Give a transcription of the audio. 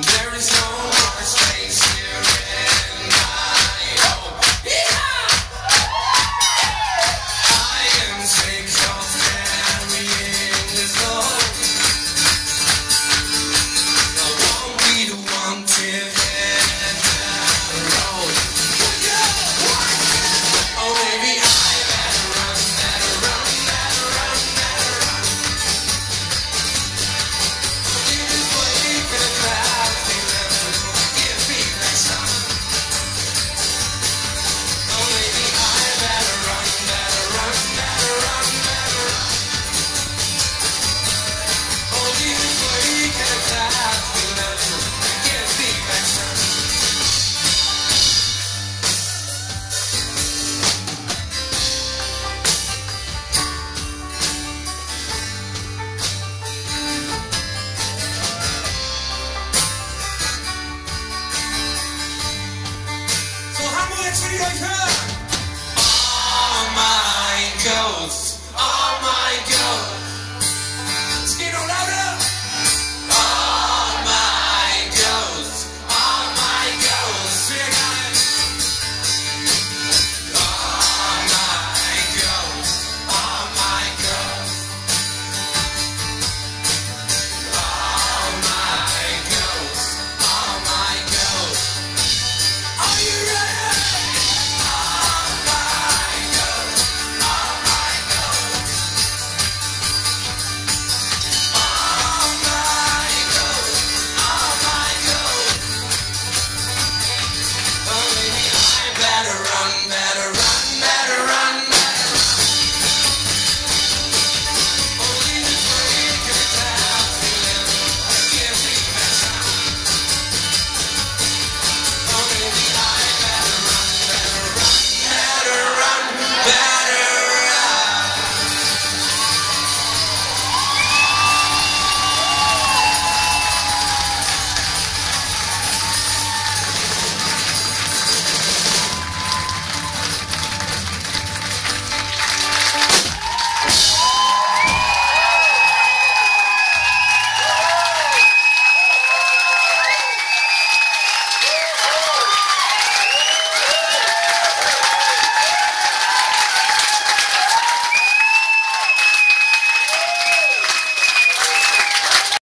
There is